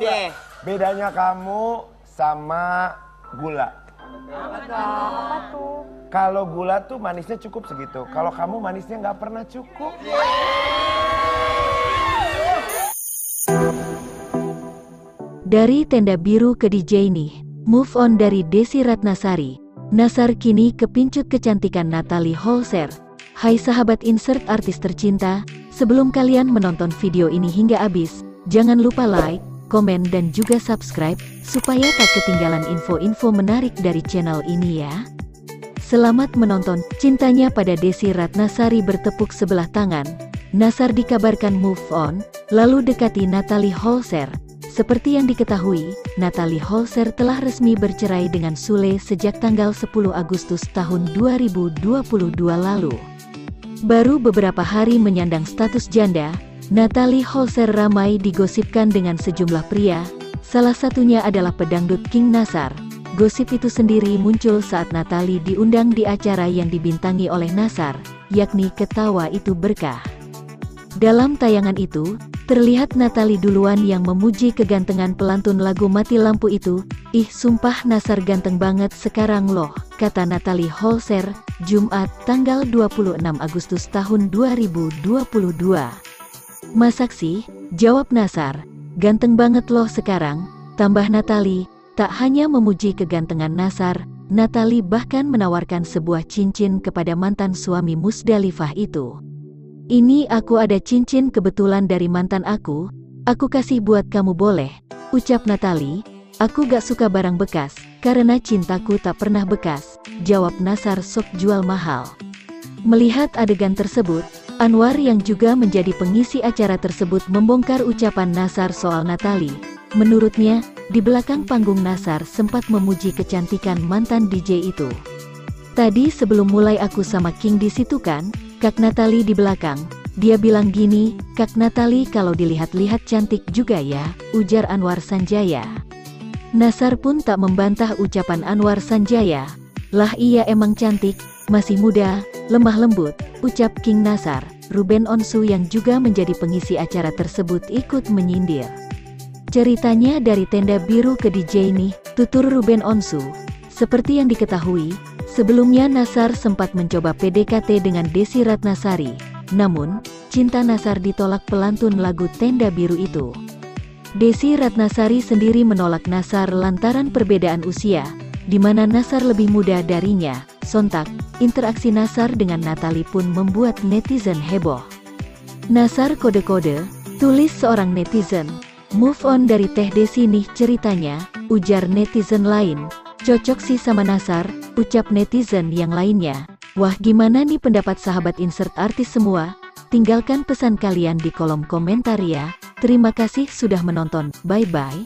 Deh. Bedanya kamu sama gula. Kalau gula tuh manisnya cukup segitu. Kalau kamu manisnya nggak pernah cukup. Dari tenda biru ke DJ nih, move on dari Desi Ratnasari. Nasar kini kepincut kecantikan Natalie Holzer. Hai sahabat insert artis tercinta, sebelum kalian menonton video ini hingga habis, jangan lupa like, komen dan juga subscribe, supaya tak ketinggalan info-info menarik dari channel ini ya. Selamat menonton, cintanya pada Desi Ratnasari bertepuk sebelah tangan. Nasar dikabarkan move on, lalu dekati Natalie Holzer. Seperti yang diketahui, Natalie Holzer telah resmi bercerai dengan Sule sejak tanggal 10 Agustus tahun 2022 lalu. Baru beberapa hari menyandang status janda, Natalie Holzer ramai digosipkan dengan sejumlah pria, salah satunya adalah pedangdut King Nasar. Gosip itu sendiri muncul saat Natalie diundang di acara yang dibintangi oleh Nasar, yakni Ketawa Itu Berkah. Dalam tayangan itu, terlihat Natalie duluan yang memuji kegantengan pelantun lagu Mati Lampu itu. Ih sumpah Nasar ganteng banget sekarang loh, kata Natalie Holzer, Jumat tanggal 26 Agustus tahun 2022. Masak sih, jawab Nasar, ganteng banget loh sekarang, tambah Natalie, tak hanya memuji kegantengan Nasar, Natalie bahkan menawarkan sebuah cincin kepada mantan suami Musdalifah itu. Ini aku ada cincin kebetulan dari mantan aku, aku kasih buat kamu boleh, ucap Natali. Aku gak suka barang bekas, karena cintaku tak pernah bekas, jawab Nasar sok jual mahal. Melihat adegan tersebut, Anwar yang juga menjadi pengisi acara tersebut membongkar ucapan Nasar soal Natali. Menurutnya, di belakang panggung Nasar sempat memuji kecantikan mantan DJ itu. Tadi sebelum mulai aku sama King di situ kan, Kak Natali di belakang, dia bilang gini, Kak Natali kalau dilihat-lihat cantik juga ya, ujar Anwar Sanjaya. Nasar pun tak membantah ucapan Anwar Sanjaya. Lah iya emang cantik, masih muda, lemah lembut, ucap King Nasar. Ruben Onsu yang juga menjadi pengisi acara tersebut ikut menyindir. Ceritanya dari tenda biru ke DJ nih, tutur Ruben Onsu. Seperti yang diketahui, Sebelumnya Nasar sempat mencoba PDKT dengan Desi Ratnasari, namun, cinta Nasar ditolak pelantun lagu Tenda Biru itu. Desi Ratnasari sendiri menolak Nasar lantaran perbedaan usia, di mana Nasar lebih muda darinya. Sontak, interaksi Nasar dengan Natali pun membuat netizen heboh. Nasar kode-kode, tulis seorang netizen, move on dari Teh Desi nih ceritanya, ujar netizen lain, Cocok sih sama Nasar, ucap netizen yang lainnya. Wah gimana nih pendapat sahabat insert artis semua? Tinggalkan pesan kalian di kolom komentar ya. Terima kasih sudah menonton, bye-bye.